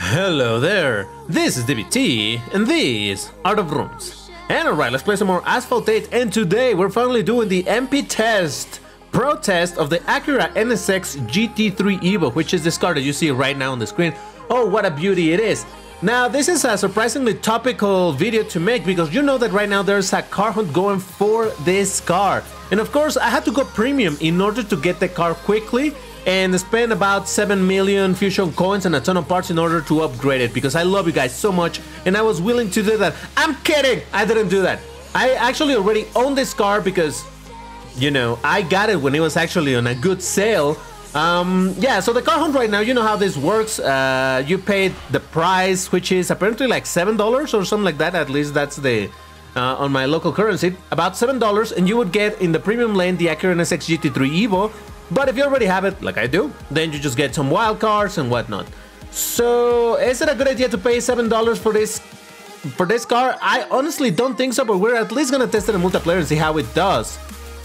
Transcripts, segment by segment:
Hello there, this is DBT, and these are the Vrooms. And alright, let's play some more Asphalt 8, and today we're finally doing the MP test, pro test of the Acura NSX GT3 Evo, which is this car that you see right now on the screen. Oh, what a beauty it is. Now, this is a surprisingly topical video to make because you know that right now there's a car hunt going for this car. And of course, I had to go premium in order to get the car quickly and spend about 7 million fusion coins and a ton of parts in order to upgrade it because I love you guys so much and I was willing to do that. I'm kidding! I didn't do that. I actually already own this car because, you know, I got it when it was actually on a good sale. Um, yeah, so the car hunt right now, you know how this works. Uh, you paid the price, which is apparently like $7 or something like that. At least that's the uh, on my local currency, about $7, and you would get in the premium lane the Acura NSX GT3 Evo, but if you already have it, like I do, then you just get some wild cards and whatnot. So, is it a good idea to pay $7 for this for this car? I honestly don't think so, but we're at least gonna test it in multiplayer and see how it does.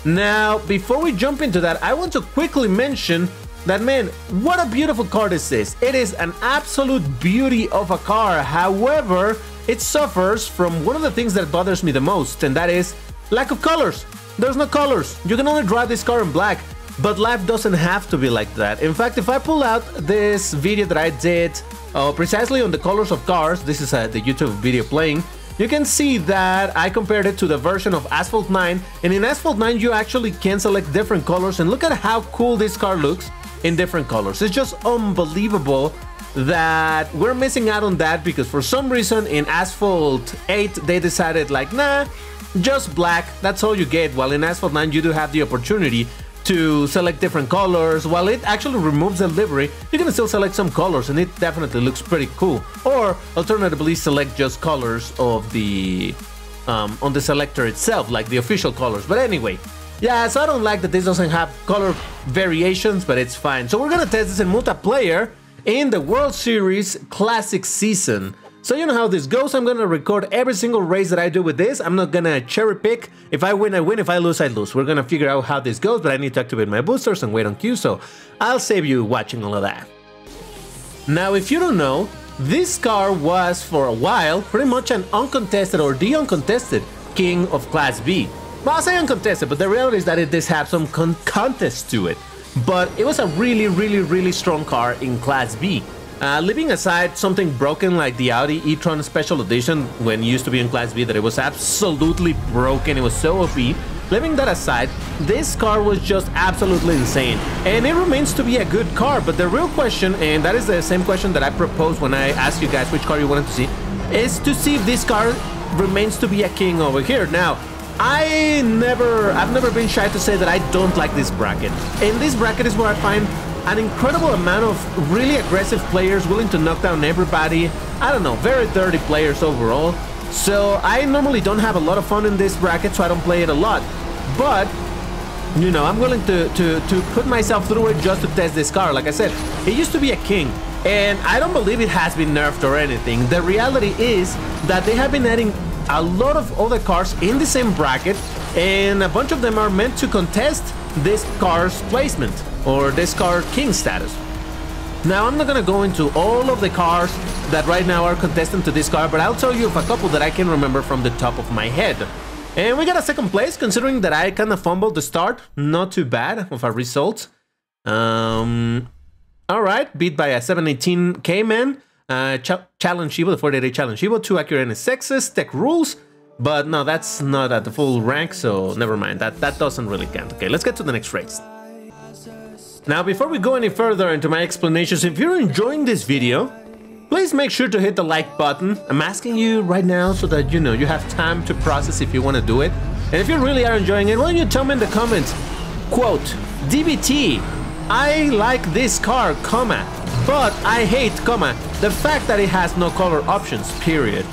Now, before we jump into that, I want to quickly mention that man, what a beautiful car this is. It is an absolute beauty of a car. However, it suffers from one of the things that bothers me the most, and that is lack of colors. There's no colors. You can only drive this car in black. But life doesn't have to be like that. In fact, if I pull out this video that I did uh, precisely on the colors of cars, this is uh, the YouTube video playing, you can see that I compared it to the version of Asphalt 9, and in Asphalt 9 you actually can select different colors, and look at how cool this car looks in different colors. It's just unbelievable that we're missing out on that because for some reason in Asphalt 8 they decided like, nah, just black, that's all you get, while in Asphalt 9 you do have the opportunity to select different colors. While it actually removes the livery, you can still select some colors and it definitely looks pretty cool. Or alternatively, select just colors of the um, on the selector itself, like the official colors. But anyway, yeah, so I don't like that this doesn't have color variations, but it's fine. So we're gonna test this in multiplayer in the World Series Classic Season. So you know how this goes, I'm gonna record every single race that I do with this, I'm not gonna cherry pick, if I win I win, if I lose I lose. We're gonna figure out how this goes, but I need to activate my boosters and wait on cue, so I'll save you watching all of that. Now if you don't know, this car was for a while pretty much an uncontested or the uncontested king of Class B. Well, I say uncontested, but the reality is that it does have some con contest to it. But it was a really, really, really strong car in Class B. Uh, leaving aside something broken like the Audi e-tron Special Edition when used to be in Class B that it was absolutely broken, it was so OP. Leaving that aside, this car was just absolutely insane. And it remains to be a good car, but the real question, and that is the same question that I proposed when I asked you guys which car you wanted to see, is to see if this car remains to be a king over here. Now, I never, I've never been shy to say that I don't like this bracket. And this bracket is where I find an incredible amount of really aggressive players willing to knock down everybody. I don't know, very dirty players overall. So I normally don't have a lot of fun in this bracket, so I don't play it a lot. But, you know, I'm willing to, to, to put myself through it just to test this car. Like I said, it used to be a king. And I don't believe it has been nerfed or anything. The reality is that they have been adding a lot of other cars in the same bracket and a bunch of them are meant to contest this car's placement or this car king status. Now I'm not gonna go into all of the cars that right now are contesting to this car, but I'll tell you of a couple that I can remember from the top of my head. And we got a second place, considering that I kind of fumbled the start. Not too bad of a result. Um, Alright, beat by a 718 Cayman. Uh, ch challenge Evo, the 48 Challenge Evo, two Acura NSXes, tech rules. But no, that's not at the full rank, so never mind. That, that doesn't really count. Okay, let's get to the next race. Now, before we go any further into my explanations, if you're enjoying this video, please make sure to hit the like button. I'm asking you right now so that, you know, you have time to process if you want to do it. And if you really are enjoying it, why don't you tell me in the comments, quote, DBT, I like this car, comma, but I hate, comma, the fact that it has no color options, period.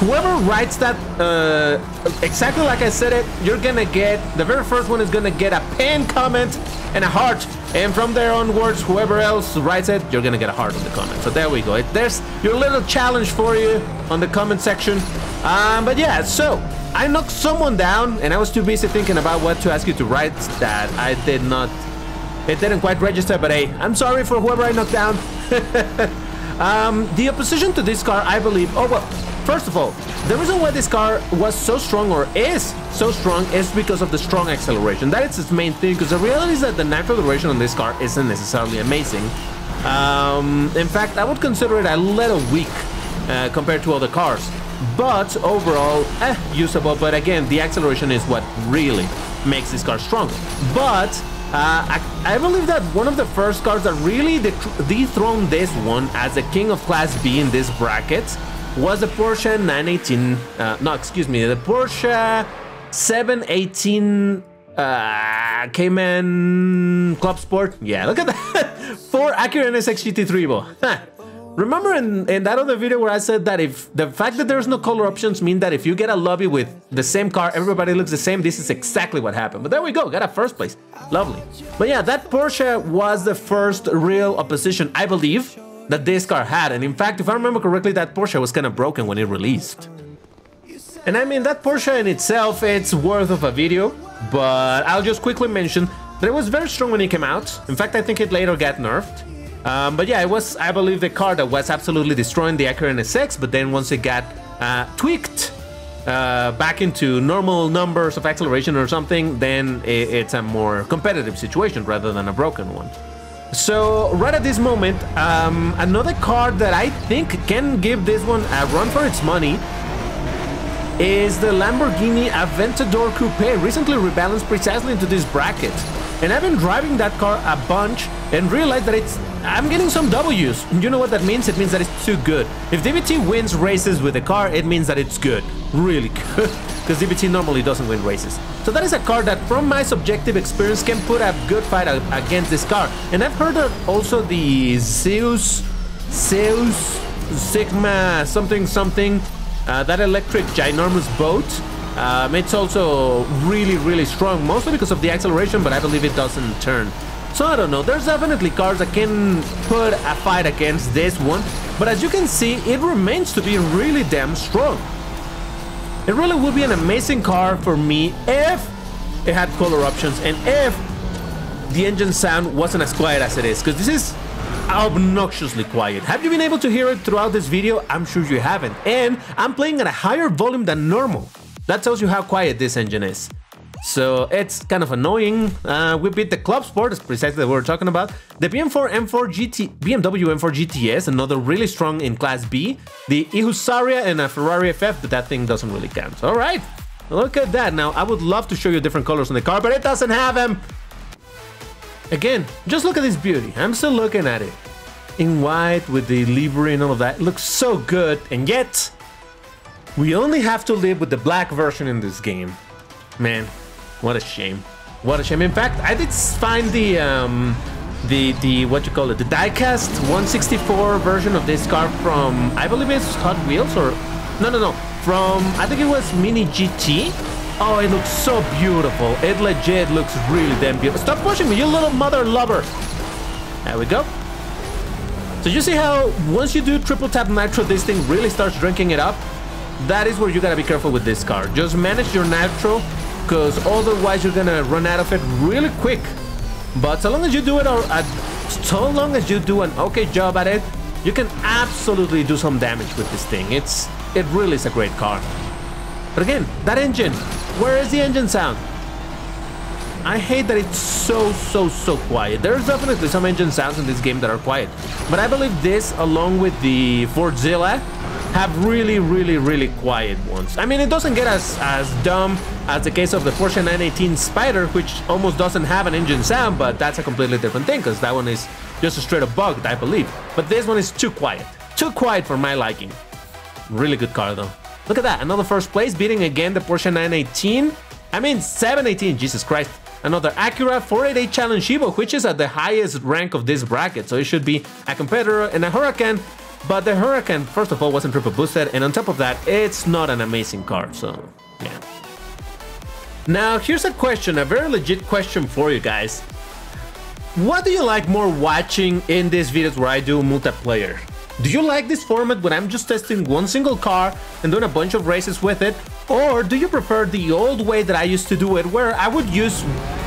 Whoever writes that uh, exactly like I said it, you're gonna get, the very first one is gonna get a pen comment and a heart and from there onwards, whoever else writes it, you're gonna get a heart in the comment. So there we go. It, There's your little challenge for you on the comment section. Um, but yeah, so I knocked someone down, and I was too busy thinking about what to ask you to write that I did not. It didn't quite register, but hey, I'm sorry for whoever I knocked down. Um, the opposition to this car, I believe. Oh well. First of all, the reason why this car was so strong or is so strong is because of the strong acceleration. That is its main thing. Because the reality is that the nitro duration on this car isn't necessarily amazing. Um, in fact, I would consider it a little weak uh, compared to other cars. But overall, eh, usable. But again, the acceleration is what really makes this car strong. But uh, I, I, believe that one of the first cars that really dethroned this one as the king of Class B in this bracket was the Porsche 918. Uh, no, excuse me, the Porsche 718 uh, Cayman Club Sport. Yeah, look at that. Four Acura NSX GT3 Evo. Remember in, in that other video where I said that if the fact that there's no color options mean that if you get a lobby with the same car, everybody looks the same, this is exactly what happened. But there we go, got a first place. Lovely. But yeah, that Porsche was the first real opposition, I believe, that this car had. And in fact, if I remember correctly, that Porsche was kind of broken when it released. And I mean, that Porsche in itself, it's worth of a video, but I'll just quickly mention that it was very strong when it came out. In fact, I think it later got nerfed. Um, but yeah, it was, I believe, the car that was absolutely destroying the Acura NSX, but then once it got uh, tweaked uh, back into normal numbers of acceleration or something, then it, it's a more competitive situation rather than a broken one. So right at this moment, um, another card that I think can give this one a run for its money is the Lamborghini Aventador Coupe, recently rebalanced precisely into this bracket. And I've been driving that car a bunch and realized that it's I'm getting some W's. You know what that means? It means that it's too good. If DBT wins races with a car, it means that it's good. Really good. Because DBT normally doesn't win races. So that is a car that, from my subjective experience, can put a good fight against this car. And I've heard that also the Zeus, Zeus, Sigma, something, something, uh, that electric ginormous boat, um, it's also really, really strong, mostly because of the acceleration, but I believe it doesn't turn. So I don't know, there's definitely cars that can put a fight against this one, but as you can see, it remains to be really damn strong. It really would be an amazing car for me if it had color options and if the engine sound wasn't as quiet as it is, because this is obnoxiously quiet. Have you been able to hear it throughout this video? I'm sure you haven't. And I'm playing at a higher volume than normal. That tells you how quiet this engine is. So it's kind of annoying. Uh, we beat the Club Sport, that's precisely what we're talking about. The BM4 M4 GT, BMW M4 GTS, another really strong in Class B. The Hussarya and a Ferrari FF, but that thing doesn't really count. All right, look at that. Now, I would love to show you different colors on the car, but it doesn't have them. Again, just look at this beauty. I'm still looking at it. In white with the livery and all of that. It looks so good, and yet, we only have to live with the black version in this game. Man, what a shame. What a shame. In fact, I did find the um, the the what you call it, the diecast 164 version of this car from I believe it's Hot Wheels or no no no from I think it was Mini GT. Oh, it looks so beautiful. It legit looks really damn beautiful. Stop pushing me, you little mother lover. There we go. So you see how once you do triple tap nitro, this thing really starts drinking it up? That is where you gotta be careful with this car. Just manage your nitro because otherwise you're gonna run out of it really quick. But so long as you do it, or uh, so long as you do an okay job at it, you can absolutely do some damage with this thing. It's it really is a great car. But again, that engine, where is the engine sound? I hate that it's so, so, so quiet. There's definitely some engine sounds in this game that are quiet. But I believe this, along with the Fordzilla, have really, really, really quiet ones. I mean, it doesn't get as, as dumb as the case of the Porsche 918 Spider, which almost doesn't have an engine sound, but that's a completely different thing, because that one is just a straight up bugged, I believe. But this one is too quiet. Too quiet for my liking. Really good car, though. Look at that, another first place, beating again the Porsche 918. I mean, 718, Jesus Christ. Another Acura 488 Challenge Evo, which is at the highest rank of this bracket, so it should be a competitor and a Huracan but the Huracan, first of all, wasn't triple boosted, and on top of that, it's not an amazing car, so yeah. Now, here's a question, a very legit question for you guys. What do you like more watching in these videos where I do multiplayer? Do you like this format when I'm just testing one single car and doing a bunch of races with it? Or do you prefer the old way that I used to do it where I would use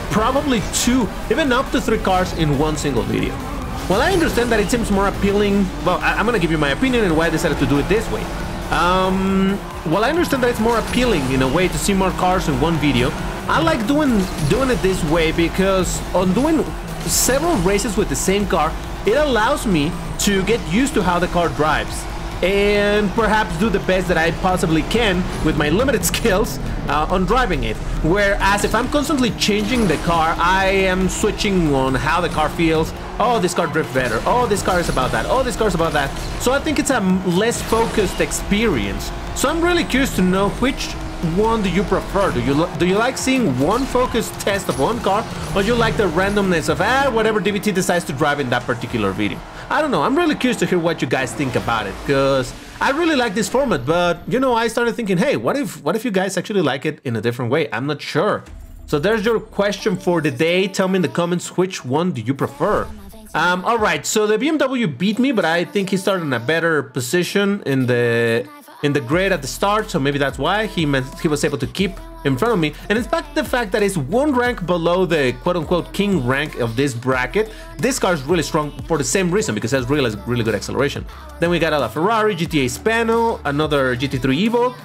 probably two, even up to three cars in one single video? Well, I understand that it seems more appealing. Well, I, am gonna give you my opinion and why I decided to do it this way. Um, well, I understand that it's more appealing in a way to see more cars in one video. I like doing doing it this way because on doing several races with the same car, it allows me to get used to how the car drives and perhaps do the best that I possibly can with my limited skills uh, on driving it. Whereas if I'm constantly changing the car, I am switching on how the car feels. Oh, this car drifts better. Oh, this car is about that. Oh, this car is about that. So I think it's a less focused experience. So I'm really curious to know which one do you prefer? Do you do you like seeing one focused test of one car, or do you like the randomness of ah whatever DBT decides to drive in that particular video? I don't know. I'm really curious to hear what you guys think about it because I really like this format. But you know, I started thinking, hey, what if what if you guys actually like it in a different way? I'm not sure. So there's your question for the day. Tell me in the comments which one do you prefer. Um, all right, so the BMW beat me, but I think he started in a better position in the in the grid at the start, so maybe that's why he meant he was able to keep in front of me. And in fact, the fact that it's one rank below the quote-unquote king rank of this bracket, this car is really strong for the same reason, because it has really, really good acceleration. Then we got a Ferrari, GTA Spano, another GT3 Evo,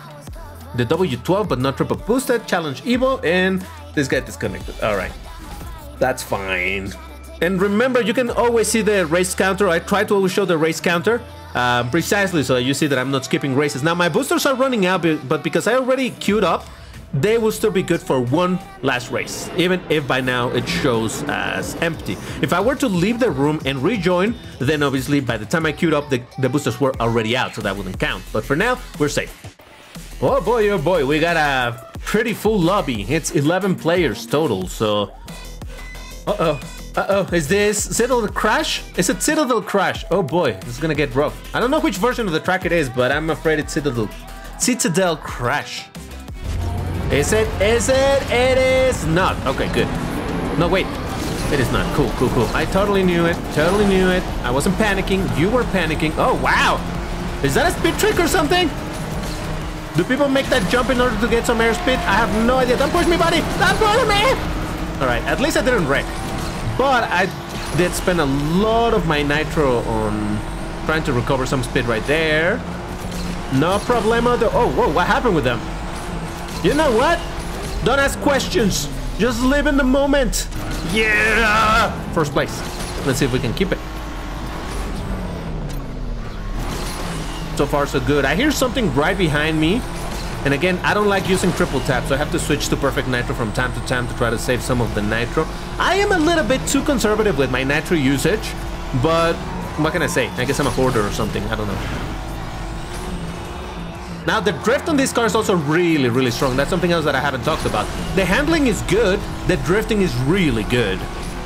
the W12 but not triple boosted, Challenge Evo, and this guy disconnected. All right, that's fine. And remember, you can always see the race counter. I try to always show the race counter um, precisely so that you see that I'm not skipping races. Now, my boosters are running out, but because I already queued up, they will still be good for one last race, even if by now it shows as empty. If I were to leave the room and rejoin, then obviously by the time I queued up, the, the boosters were already out, so that wouldn't count. But for now, we're safe. Oh boy, oh boy, we got a pretty full lobby. It's 11 players total, so... Uh-oh. Uh-oh, is this Citadel Crash? Is it Citadel Crash? Oh boy, this is gonna get rough. I don't know which version of the track it is, but I'm afraid it's Citadel. Citadel Crash. Is it? Is it? It is not. Okay, good. No, wait. It is not. Cool, cool, cool. I totally knew it. Totally knew it. I wasn't panicking. You were panicking. Oh, wow. Is that a speed trick or something? Do people make that jump in order to get some airspeed? I have no idea. Don't push me, buddy. Don't push me. All right, at least I didn't wreck. But I did spend a lot of my nitro on trying to recover some speed right there. No problema. Oh, whoa, what happened with them? You know what? Don't ask questions. Just live in the moment. Yeah! First place. Let's see if we can keep it. So far, so good. I hear something right behind me. And again, I don't like using triple tap, so I have to switch to perfect nitro from time to time to try to save some of the nitro. I am a little bit too conservative with my nitro usage, but what can I say? I guess I'm a hoarder or something, I don't know. Now, the drift on this car is also really, really strong. That's something else that I haven't talked about. The handling is good, the drifting is really good.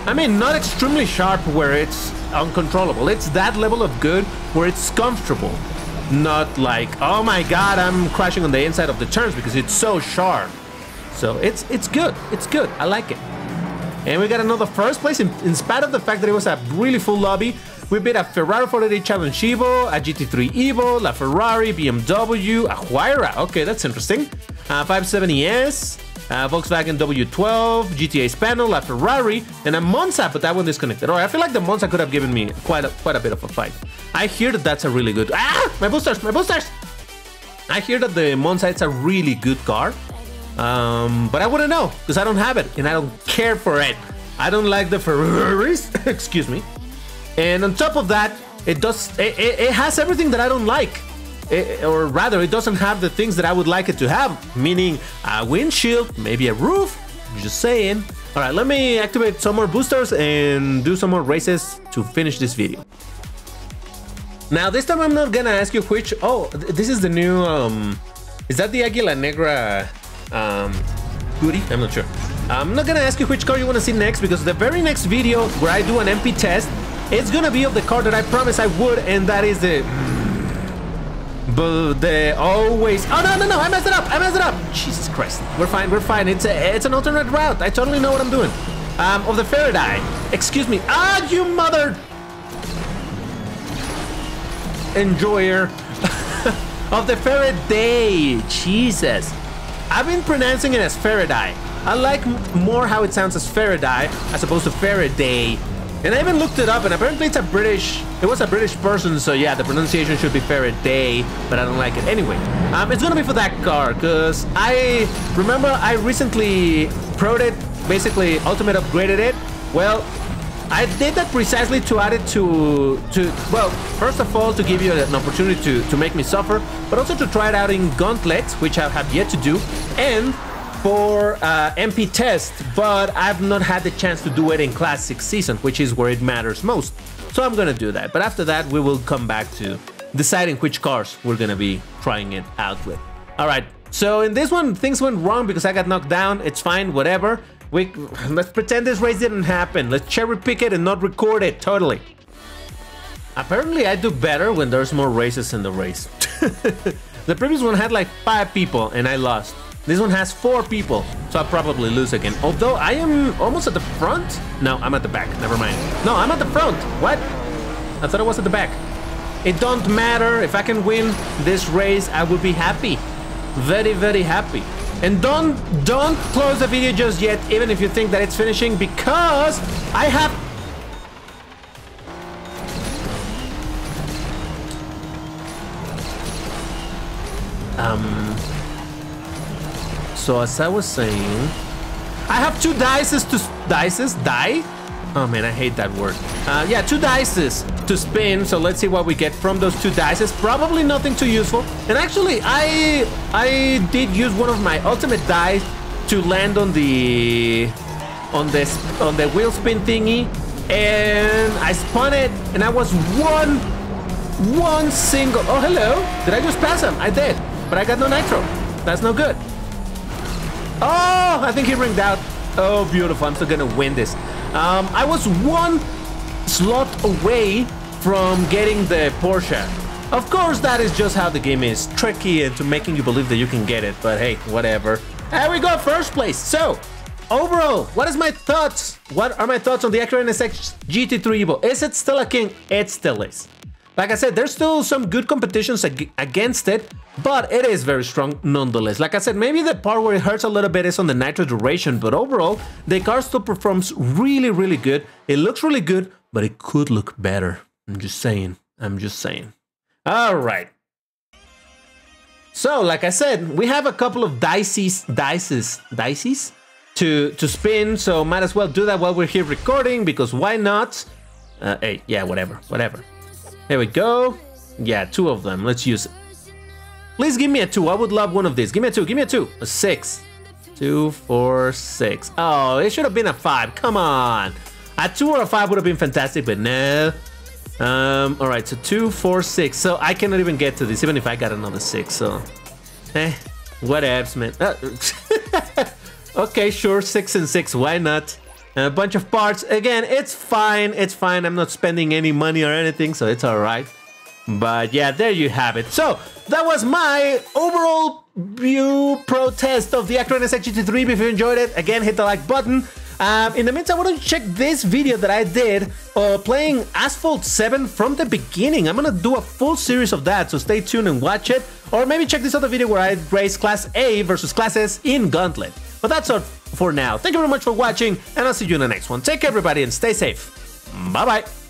I mean, not extremely sharp where it's uncontrollable. It's that level of good where it's comfortable not like, oh my god, I'm crashing on the inside of the turns because it's so sharp. So it's it's good. It's good. I like it. And we got another first place in, in spite of the fact that it was a really full lobby. We beat a Ferrari 488 Challenge Evo, a GT3 Evo, La Ferrari, BMW, a Huayra. Okay, that's interesting. Uh, 570S, uh, Volkswagen W12, GTA Hispano, La Ferrari, and a Monza, but that one disconnected. Alright, I feel like the Monza could have given me quite a, quite a bit of a fight. I hear that that's a really good... Ah! My boosters! My boosters! I hear that the Monza is a really good car, um, but I wouldn't know, because I don't have it, and I don't care for it. I don't like the Ferraris, excuse me. And on top of that, it does it, it, it has everything that I don't like. It, or rather, it doesn't have the things that I would like it to have, meaning a windshield, maybe a roof, just saying. All right, let me activate some more boosters and do some more races to finish this video. Now, this time I'm not gonna ask you which... Oh, this is the new... Um, is that the Aguila Negra um, goodie? I'm not sure. I'm not gonna ask you which car you wanna see next because the very next video where I do an MP test, it's gonna be of the car that I promised I would, and that is the but they always... Oh, no, no, no, I messed it up, I messed it up. Jesus Christ. We're fine, we're fine. It's a, it's an alternate route. I totally know what I'm doing. Um, of the Faraday. Excuse me. Ah, you mother... Enjoyer. of the Faraday. Jesus. I've been pronouncing it as Faraday. I like more how it sounds as Faraday as opposed to Faraday. And I even looked it up, and apparently it's a British. It was a British person, so yeah, the pronunciation should be Faraday, but I don't like it anyway. Um, it's gonna be for that car, cause I remember I recently proed it, basically ultimate upgraded it. Well, I did that precisely to add it to, to well, first of all, to give you an opportunity to, to make me suffer, but also to try it out in Gauntlet, which I have yet to do, and for uh, MP test, but I've not had the chance to do it in Classic Season, which is where it matters most. So I'm gonna do that, but after that, we will come back to deciding which cars we're gonna be trying it out with. All right, so in this one, things went wrong because I got knocked down. It's fine, whatever. We let's pretend this race didn't happen. Let's cherry pick it and not record it totally. Apparently, I do better when there's more races in the race. the previous one had like five people and I lost. This one has four people, so I'll probably lose again. Although I am almost at the front. No, I'm at the back. Never mind. No, I'm at the front. What? I thought I was at the back. It don't matter. If I can win this race, I will be happy. Very, very happy. And don't don't close the video just yet, even if you think that it's finishing, because I have um so as I was saying I have two dices to dices die Oh man, I hate that word. Uh, yeah, two dices to spin. So let's see what we get from those two dices. Probably nothing too useful. And actually, I I did use one of my ultimate dice to land on the on this on the wheel spin thingy, and I spun it, and I was one one single. Oh hello! Did I just pass him? I did, but I got no nitro. That's no good. Oh, I think he ringed out. Oh, beautiful. I'm still gonna win this. Um, I was one slot away from getting the Porsche. Of course, that is just how the game is. Tricky into making you believe that you can get it, but hey, whatever. There we go, first place. So, overall, what is my thoughts? What are my thoughts on the Acura NSX GT3 Evo? Is it still a king? It still is. Like I said, there's still some good competitions ag against it, but it is very strong nonetheless. Like I said, maybe the part where it hurts a little bit is on the nitro duration, but overall, the car still performs really, really good. It looks really good, but it could look better. I'm just saying. I'm just saying. All right. So, like I said, we have a couple of dices, dices, dices to to spin. So might as well do that while we're here recording because why not? Uh, hey, yeah, whatever, whatever. There we go. Yeah, two of them. Let's use it. Please give me a two. I would love one of these. Give me a two. Give me a two. A six. Two, four, six. Oh, it should have been a five. Come on. A two or a five would have been fantastic, but no. Um, all right, so two, four, six. So I cannot even get to this, even if I got another six. So, eh, What whatevs, man. Uh, okay, sure, six and six. Why not? A bunch of parts. Again, it's fine. It's fine. I'm not spending any money or anything, so it's all right. But yeah, there you have it. So that was my overall view protest of the Acura NSX GT3. If you enjoyed it, again, hit the like button. Um, in the meantime, I want to check this video that I did uh, playing Asphalt 7 from the beginning. I'm gonna do a full series of that, so stay tuned and watch it. Or maybe check this other video where I race Class A versus Class S in Gauntlet. But that's all for now. Thank you very much for watching, and I'll see you in the next one. Take care, everybody, and stay safe. Bye bye.